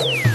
you.